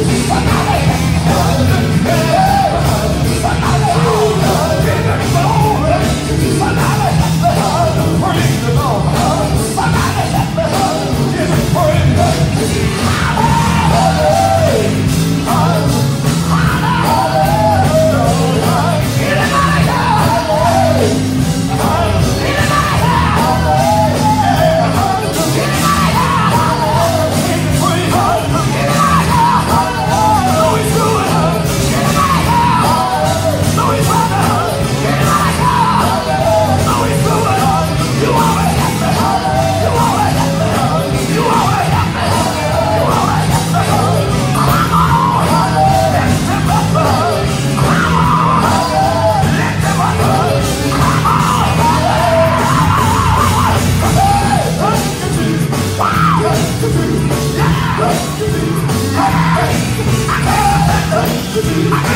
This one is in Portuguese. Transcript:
que me falava